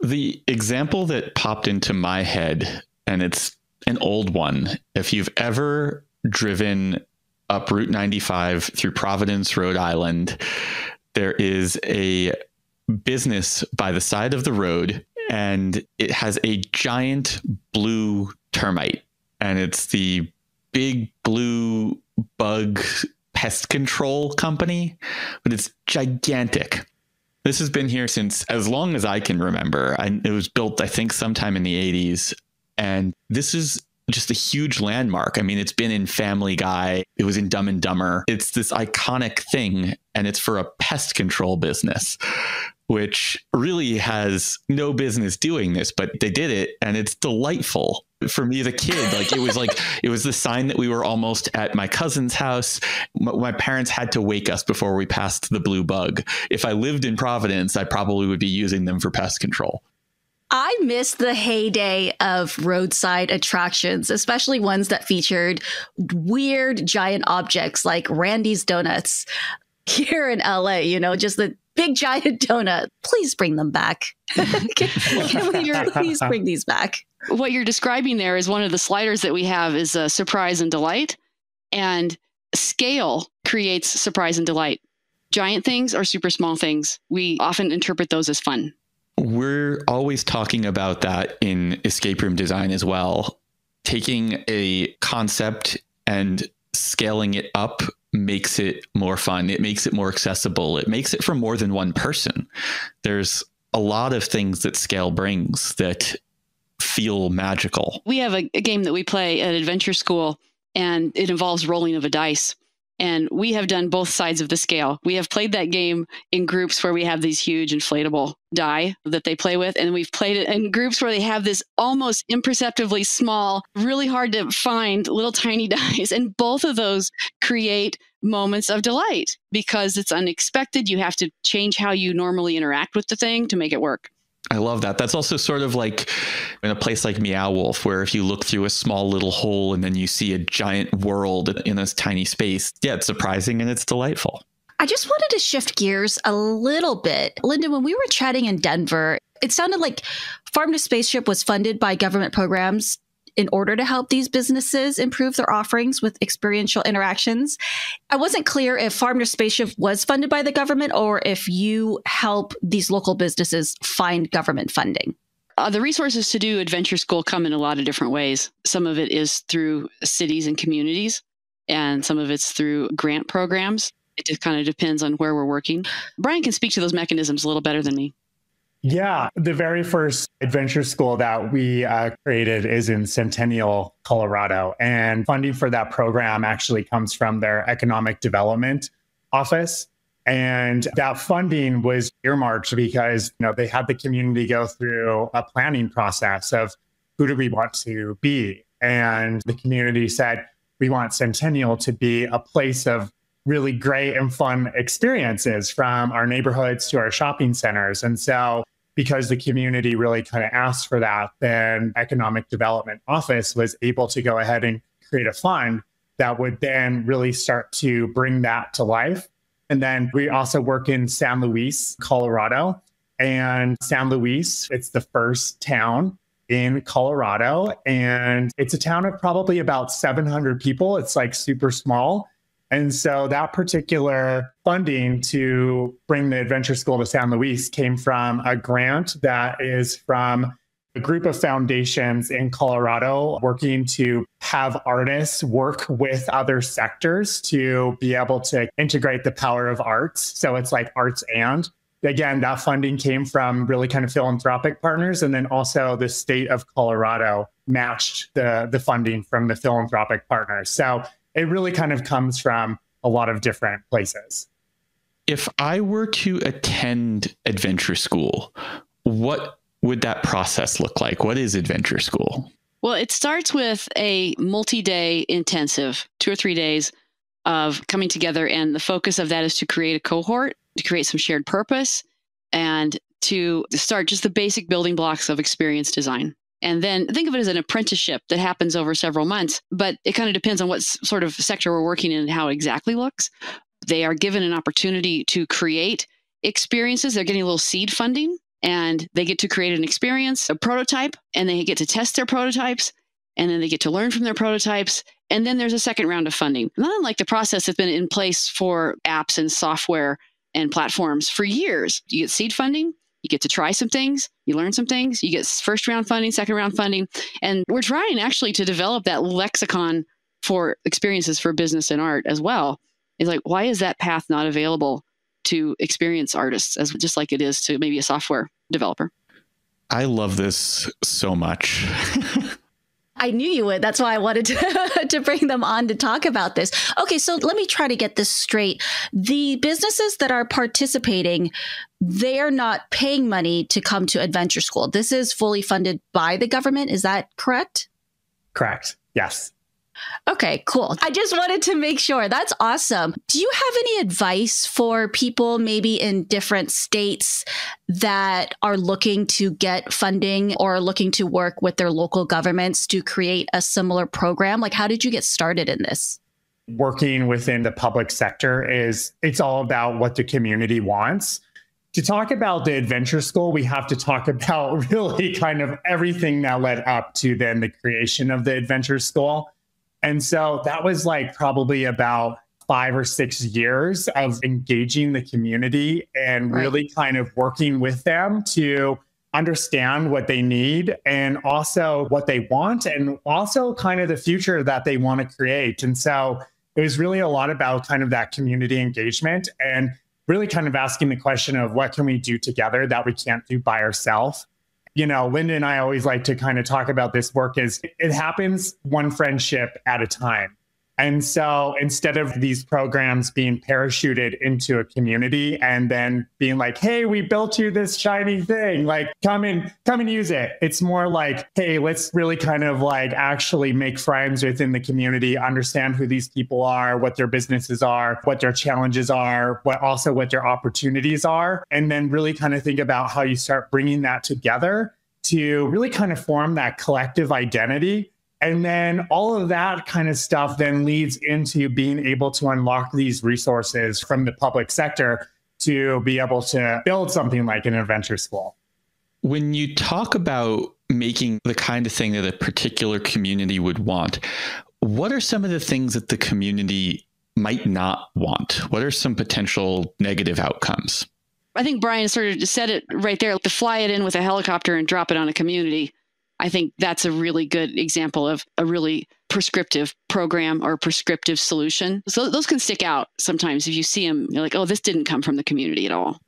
The example that popped into my head, and it's an old one. If you've ever driven up Route 95 through Providence, Rhode Island, there is a business by the side of the road and it has a giant blue termite and it's the big blue bug pest control company but it's gigantic. This has been here since as long as i can remember I, it was built i think sometime in the 80s and this is just a huge landmark. I mean, it's been in Family Guy, it was in Dumb and Dumber. It's this iconic thing, and it's for a pest control business, which really has no business doing this, but they did it, and it's delightful. For me, the kid, like it was like it was the sign that we were almost at my cousin's house. My parents had to wake us before we passed the blue bug. If I lived in Providence, I probably would be using them for pest control. I miss the heyday of roadside attractions, especially ones that featured weird giant objects like Randy's Donuts here in LA, you know, just the big giant donut. Please bring them back. can, can we please bring these back? What you're describing there is one of the sliders that we have is a surprise and delight. And scale creates surprise and delight. Giant things or super small things, we often interpret those as fun. We're always talking about that in escape room design as well. Taking a concept and scaling it up makes it more fun. It makes it more accessible. It makes it for more than one person. There's a lot of things that scale brings that feel magical. We have a, a game that we play at Adventure School, and it involves rolling of a dice. And we have done both sides of the scale. We have played that game in groups where we have these huge inflatable die that they play with. And we've played it in groups where they have this almost imperceptibly small, really hard to find little tiny dies. And both of those create moments of delight because it's unexpected. You have to change how you normally interact with the thing to make it work. I love that. That's also sort of like in a place like Meow Wolf, where if you look through a small little hole and then you see a giant world in this tiny space, yeah, it's surprising and it's delightful. I just wanted to shift gears a little bit. Linda, when we were chatting in Denver, it sounded like Farm to Spaceship was funded by government programs in order to help these businesses improve their offerings with experiential interactions. I wasn't clear if Farm to Spaceship was funded by the government or if you help these local businesses find government funding. Uh, the resources to do Adventure School come in a lot of different ways. Some of it is through cities and communities, and some of it's through grant programs. It just kind of depends on where we're working. Brian can speak to those mechanisms a little better than me. Yeah, the very first adventure school that we uh, created is in Centennial, Colorado. And funding for that program actually comes from their economic development office. And that funding was earmarked because you know they had the community go through a planning process of who do we want to be. And the community said, we want Centennial to be a place of really great and fun experiences from our neighborhoods to our shopping centers. And so because the community really kind of asked for that, then Economic Development Office was able to go ahead and create a fund that would then really start to bring that to life. And then we also work in San Luis, Colorado. And San Luis, it's the first town in Colorado. And it's a town of probably about 700 people. It's like super small. And so that particular funding to bring the adventure school to San Luis came from a grant that is from a group of foundations in Colorado working to have artists work with other sectors to be able to integrate the power of arts. So it's like arts and. Again, that funding came from really kind of philanthropic partners. And then also the state of Colorado matched the, the funding from the philanthropic partners. So it really kind of comes from a lot of different places. If I were to attend adventure school, what would that process look like? What is adventure school? Well, it starts with a multi day intensive, two or three days of coming together. And the focus of that is to create a cohort, to create some shared purpose, and to start just the basic building blocks of experience design. And then think of it as an apprenticeship that happens over several months, but it kind of depends on what sort of sector we're working in and how it exactly looks. They are given an opportunity to create experiences. They're getting a little seed funding and they get to create an experience, a prototype, and they get to test their prototypes, and then they get to learn from their prototypes. And then there's a second round of funding. Not unlike the process that's been in place for apps and software and platforms for years. You get seed funding, you get to try some things, you learn some things, you get first round funding, second round funding. And we're trying actually to develop that lexicon for experiences for business and art as well. It's like, why is that path not available to experience artists as just like it is to maybe a software developer. I love this so much. I knew you would. That's why I wanted to, to bring them on to talk about this. Okay, so let me try to get this straight. The businesses that are participating, they're not paying money to come to adventure school. This is fully funded by the government. Is that correct? Correct. Yes. Okay, cool. I just wanted to make sure. That's awesome. Do you have any advice for people maybe in different states that are looking to get funding or looking to work with their local governments to create a similar program? Like, how did you get started in this? Working within the public sector is it's all about what the community wants to talk about the adventure school, we have to talk about really kind of everything that led up to then the creation of the adventure school. And so that was like probably about five or six years of engaging the community and right. really kind of working with them to understand what they need and also what they want and also kind of the future that they want to create. And so it was really a lot about kind of that community engagement and really kind of asking the question of what can we do together that we can't do by ourselves you know, Linda and I always like to kind of talk about this work is it happens one friendship at a time. And so instead of these programs being parachuted into a community and then being like, hey, we built you this shiny thing, like come and come and use it. It's more like, hey, let's really kind of like actually make friends within the community, understand who these people are, what their businesses are, what their challenges are, what also what their opportunities are, and then really kind of think about how you start bringing that together to really kind of form that collective identity and then all of that kind of stuff then leads into being able to unlock these resources from the public sector to be able to build something like an adventure school. When you talk about making the kind of thing that a particular community would want, what are some of the things that the community might not want? What are some potential negative outcomes? I think Brian sort of said it right there to fly it in with a helicopter and drop it on a community I think that's a really good example of a really prescriptive program or prescriptive solution. So those can stick out sometimes if you see them, you're like, oh, this didn't come from the community at all.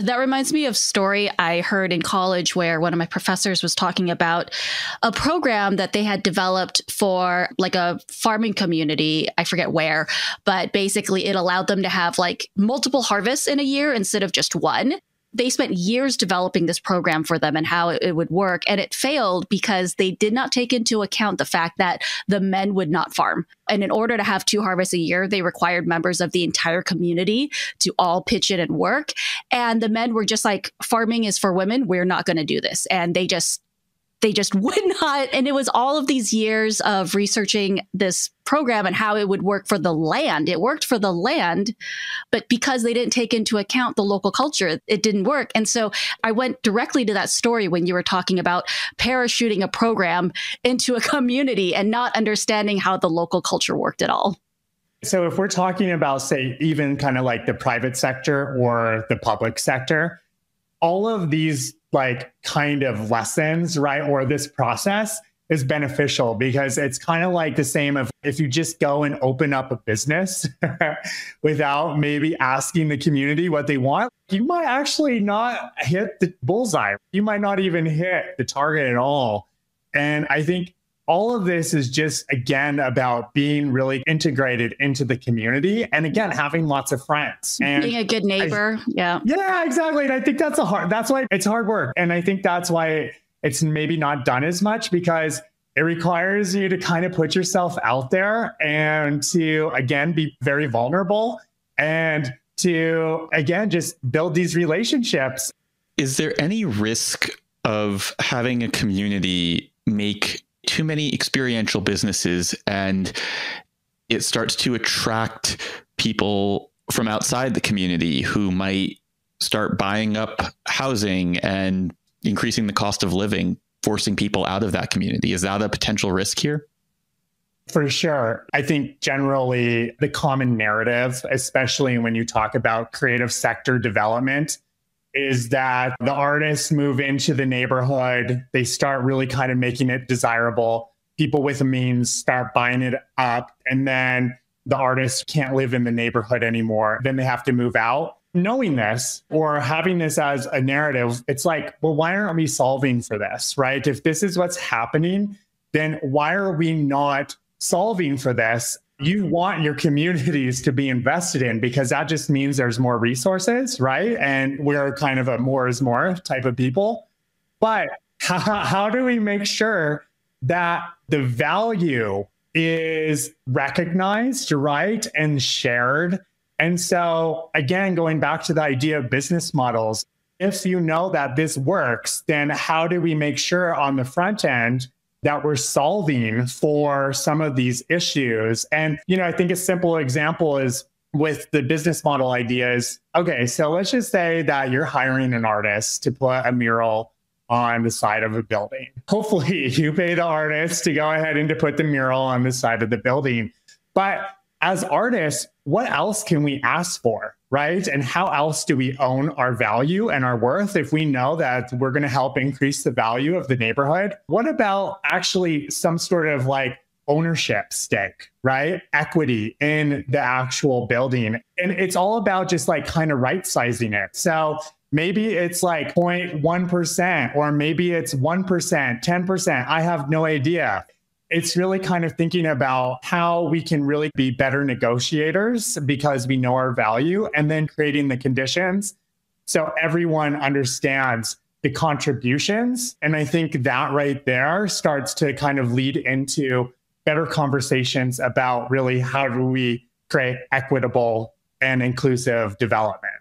That reminds me of a story I heard in college where one of my professors was talking about a program that they had developed for like a farming community. I forget where, but basically it allowed them to have like multiple harvests in a year instead of just one they spent years developing this program for them and how it, would work. And it failed because they did not take into account the fact that the men would not farm. And in order to have two harvests a year, they required members of the entire community to all pitch in and work. And the men were just like, farming is for women. We're not going to do this. And they just they just would not. And it was all of these years of researching this program and how it would work for the land. It worked for the land, but because they didn't take into account the local culture, it didn't work. And so I went directly to that story when you were talking about parachuting a program into a community and not understanding how the local culture worked at all. So if we're talking about, say, even kind of like the private sector or the public sector, all of these like kind of lessons, right? Or this process is beneficial because it's kind of like the same of if you just go and open up a business without maybe asking the community what they want, you might actually not hit the bullseye. You might not even hit the target at all. And I think all of this is just again about being really integrated into the community and again having lots of friends. And being a good neighbor. I, yeah. Yeah exactly. And i think that's a hard that's why it's hard work. And i think that's why it's maybe not done as much because it requires you to kind of put yourself out there and to again be very vulnerable and to again just build these relationships. Is there any risk of having a community make too many experiential businesses and it starts to attract people from outside the community who might start buying up housing and increasing the cost of living, forcing people out of that community. Is that a potential risk here? For sure. I think generally the common narrative, especially when you talk about creative sector development, is that the artists move into the neighborhood, they start really kind of making it desirable. People with means start buying it up, and then the artists can't live in the neighborhood anymore. Then they have to move out. Knowing this or having this as a narrative, it's like, well, why aren't we solving for this, right? If this is what's happening, then why are we not solving for this you want your communities to be invested in because that just means there's more resources, right? And we're kind of a more is more type of people. But how, how do we make sure that the value is recognized, right, and shared? And so, again, going back to the idea of business models, if you know that this works, then how do we make sure on the front end that we're solving for some of these issues. And, you know, I think a simple example is with the business model ideas. Okay, so let's just say that you're hiring an artist to put a mural on the side of a building. Hopefully, you pay the artist to go ahead and to put the mural on the side of the building. But as artists, what else can we ask for? Right. And how else do we own our value and our worth if we know that we're going to help increase the value of the neighborhood? What about actually some sort of like ownership stake, right? Equity in the actual building. And it's all about just like kind of right sizing it. So maybe it's like 0.1%, or maybe it's 1%, 10%. I have no idea it's really kind of thinking about how we can really be better negotiators because we know our value and then creating the conditions so everyone understands the contributions. And I think that right there starts to kind of lead into better conversations about really how do we create equitable and inclusive development.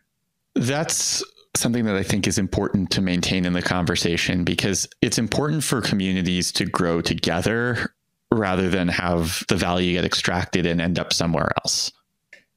That's something that I think is important to maintain in the conversation because it's important for communities to grow together rather than have the value get extracted and end up somewhere else.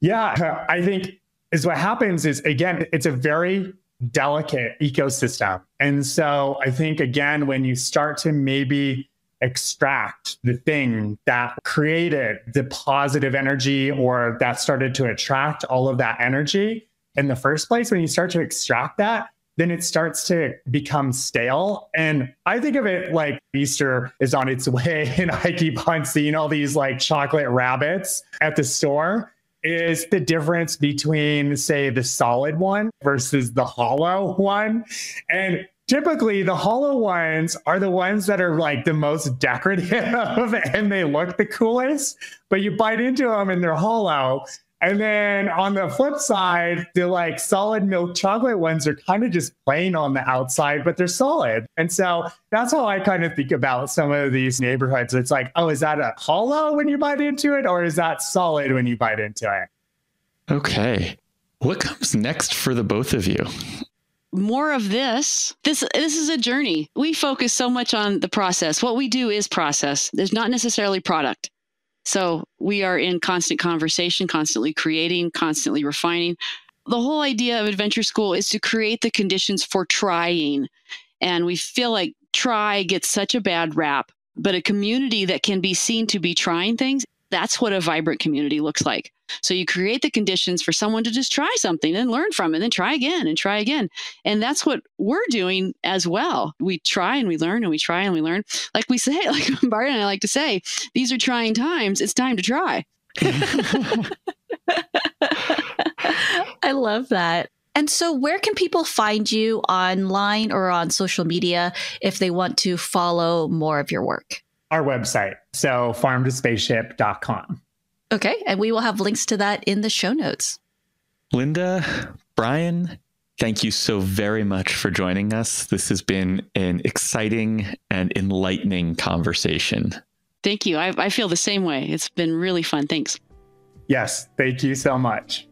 Yeah, I think is what happens is again, it's a very delicate ecosystem. And so I think again, when you start to maybe extract the thing that created the positive energy or that started to attract all of that energy in the first place, when you start to extract that, then it starts to become stale. And I think of it like Easter is on its way, and I keep on seeing all these like chocolate rabbits at the store. Is the difference between, say, the solid one versus the hollow one? And typically the hollow ones are the ones that are like the most decorative and they look the coolest, but you bite into them and they're hollow. And then on the flip side, the like solid milk chocolate ones are kind of just plain on the outside, but they're solid. And so that's how I kind of think about some of these neighborhoods. It's like, oh, is that a hollow when you bite into it, or is that solid when you bite into it? Okay. What comes next for the both of you? more of this this this is a journey we focus so much on the process what we do is process there's not necessarily product so we are in constant conversation, constantly creating, constantly refining. The whole idea of Adventure School is to create the conditions for trying. And we feel like try gets such a bad rap, but a community that can be seen to be trying things That's what a vibrant community looks like. So you create the conditions for someone to just try something and learn from it, and then try again and try again. And that's what we're doing as well. We try and we learn and we try and we learn. Like we say, like Bart and I like to say, these are trying times. It's time to try. I love that. And so, where can people find you online or on social media if they want to follow more of your work? Our website, so farmtospaceship.com. Okay. And we will have links to that in the show notes. Linda, Brian, thank you so very much for joining us. This has been an exciting and enlightening conversation. Thank you. I, I feel the same way. It's been really fun. Thanks. Yes. Thank you so much.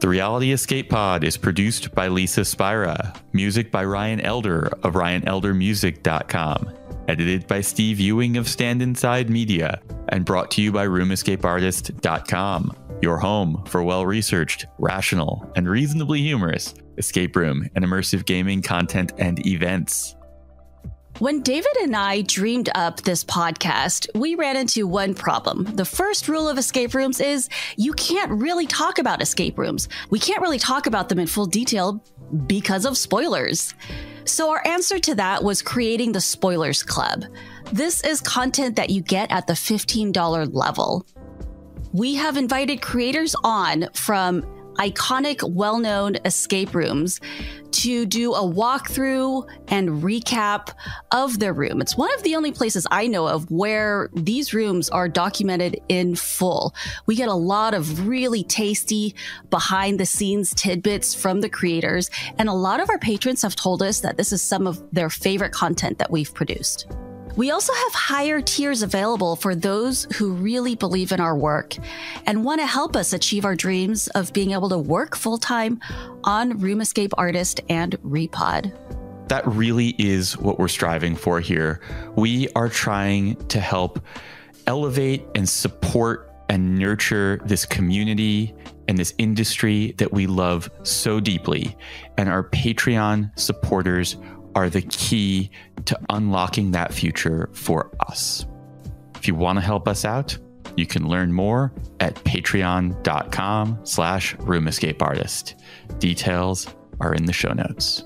The Reality Escape Pod is produced by Lisa Spira, music by Ryan Elder of RyanElderMusic.com, edited by Steve Ewing of Stand Inside Media, and brought to you by RoomEscapeArtist.com, your home for well researched, rational, and reasonably humorous escape room and immersive gaming content and events. When David and I dreamed up this podcast, we ran into one problem. The first rule of escape rooms is you can't really talk about escape rooms. We can't really talk about them in full detail because of spoilers. So, our answer to that was creating the Spoilers Club. This is content that you get at the $15 level. We have invited creators on from iconic, well known escape rooms to do a walkthrough and recap of their room. It's one of the only places I know of where these rooms are documented in full. We get a lot of really tasty behind the scenes tidbits from the creators, and a lot of our patrons have told us that this is some of their favorite content that we've produced. We also have higher tiers available for those who really believe in our work and want to help us achieve our dreams of being able to work full time on Room Escape Artist and Repod. That really is what we're striving for here. We are trying to help elevate and support and nurture this community and this industry that we love so deeply. And our Patreon supporters are the key to unlocking that future for us. If you want to help us out, you can learn more at patreon.com slash roomescapeartist. Details are in the show notes.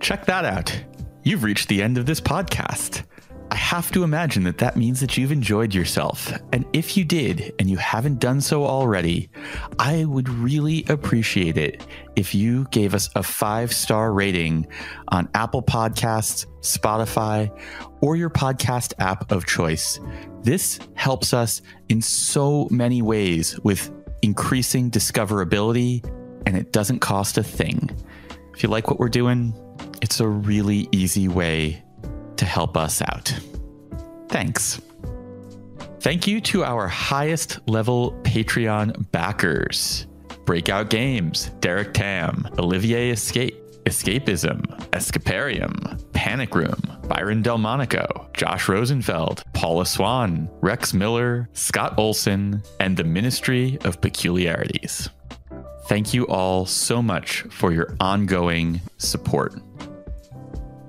Check that out. You've reached the end of this podcast. I have to imagine that that means that you've enjoyed yourself. And if you did and you haven't done so already, I would really appreciate it if you gave us a five star rating on Apple Podcasts, Spotify, or your podcast app of choice. This helps us in so many ways with increasing discoverability, and it doesn't cost a thing. If you like what we're doing, it's a really easy way to help us out. Thanks. Thank you to our highest level Patreon backers Breakout Games, Derek Tam, Olivier Escape, Escapism, Escaparium, Panic Room, Byron Delmonico, Josh Rosenfeld, Paula Swan, Rex Miller, Scott Olson, and the Ministry of Peculiarities. Thank you all so much for your ongoing support.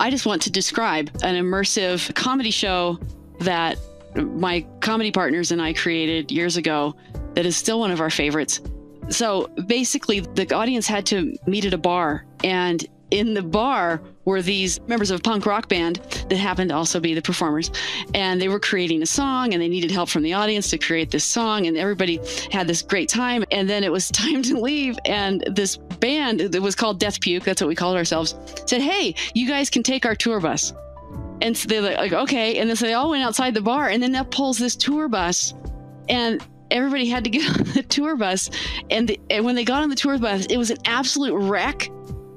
I just want to describe an immersive comedy show that my comedy partners and I created years ago that is still one of our favorites. So basically, the audience had to meet at a bar, and in the bar were these members of a punk rock band that happened to also be the performers. And they were creating a song and they needed help from the audience to create this song. And everybody had this great time. And then it was time to leave. And this band that was called Death Puke, that's what we called ourselves, said, Hey, you guys can take our tour bus. And so they're like, okay. And then so they all went outside the bar. And then that pulls this tour bus. And everybody had to get on the tour bus. And, the, and when they got on the tour bus, it was an absolute wreck.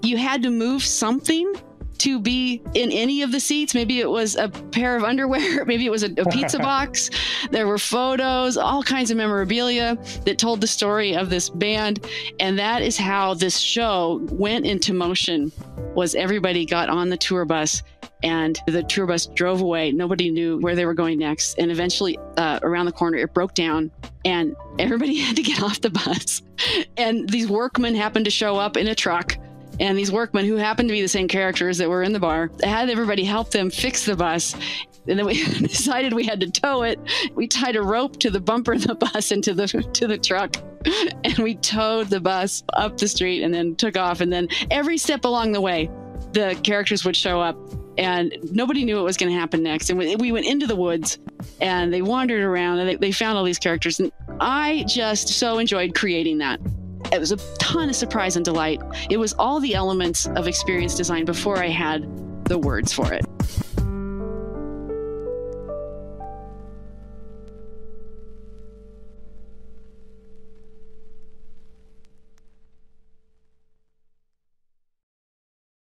You had to move something to be in any of the seats. Maybe it was a pair of underwear, maybe it was a, a pizza box. There were photos, all kinds of memorabilia that told the story of this band. And that is how this show went into motion was everybody got on the tour bus and the tour bus drove away. Nobody knew where they were going next. And eventually, uh, around the corner, it broke down, and everybody had to get off the bus. And these workmen happened to show up in a truck and these workmen who happened to be the same characters that were in the bar had everybody help them fix the bus and then we decided we had to tow it. We tied a rope to the bumper of the bus and to the to the truck, and we towed the bus up the street and then took off. And then every step along the way, the characters would show up, and nobody knew what was going to happen next. And we, we went into the woods, and they wandered around, and they, they found all these characters, and I just so enjoyed creating that. It was a ton of surprise and delight. It was all the elements of experience design before I had the words for it.